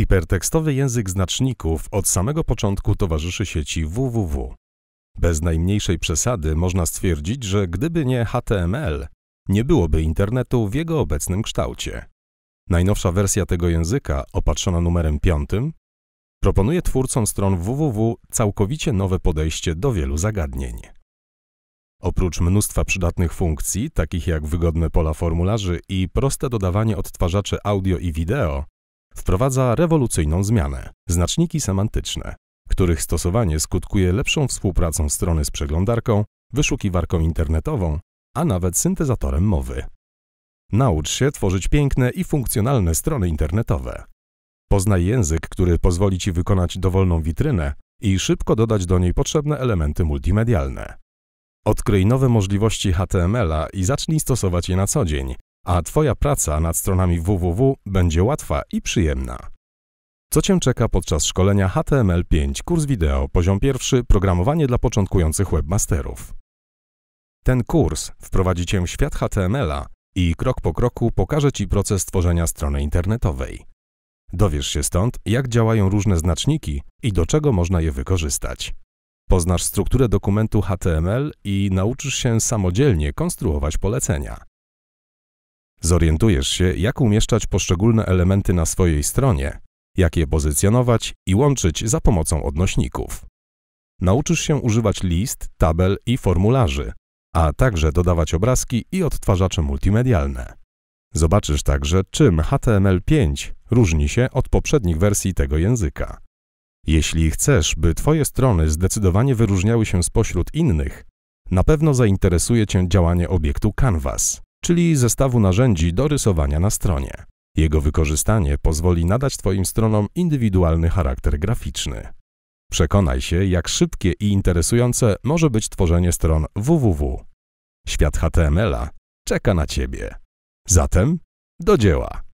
Hipertekstowy język znaczników od samego początku towarzyszy sieci www. Bez najmniejszej przesady można stwierdzić, że gdyby nie HTML, nie byłoby internetu w jego obecnym kształcie. Najnowsza wersja tego języka, opatrzona numerem 5, proponuje twórcom stron www całkowicie nowe podejście do wielu zagadnień. Oprócz mnóstwa przydatnych funkcji, takich jak wygodne pola formularzy i proste dodawanie odtwarzaczy audio i wideo, wprowadza rewolucyjną zmianę znaczniki semantyczne, których stosowanie skutkuje lepszą współpracą strony z przeglądarką, wyszukiwarką internetową, a nawet syntezatorem mowy. Naucz się tworzyć piękne i funkcjonalne strony internetowe. Poznaj język, który pozwoli Ci wykonać dowolną witrynę i szybko dodać do niej potrzebne elementy multimedialne. Odkryj nowe możliwości HTML-a i zacznij stosować je na co dzień, a Twoja praca nad stronami www będzie łatwa i przyjemna. Co Cię czeka podczas szkolenia HTML5 kurs wideo poziom pierwszy programowanie dla początkujących webmasterów? Ten kurs wprowadzi Cię w świat HTML-a i krok po kroku pokaże Ci proces tworzenia strony internetowej. Dowiesz się stąd, jak działają różne znaczniki i do czego można je wykorzystać. Poznasz strukturę dokumentu HTML i nauczysz się samodzielnie konstruować polecenia. Zorientujesz się, jak umieszczać poszczególne elementy na swojej stronie, jak je pozycjonować i łączyć za pomocą odnośników. Nauczysz się używać list, tabel i formularzy, a także dodawać obrazki i odtwarzacze multimedialne. Zobaczysz także, czym HTML5 różni się od poprzednich wersji tego języka. Jeśli chcesz, by Twoje strony zdecydowanie wyróżniały się spośród innych, na pewno zainteresuje Cię działanie obiektu Canvas, czyli zestawu narzędzi do rysowania na stronie. Jego wykorzystanie pozwoli nadać Twoim stronom indywidualny charakter graficzny. Przekonaj się, jak szybkie i interesujące może być tworzenie stron www. Świat HTML-a czeka na Ciebie. Zatem do dzieła!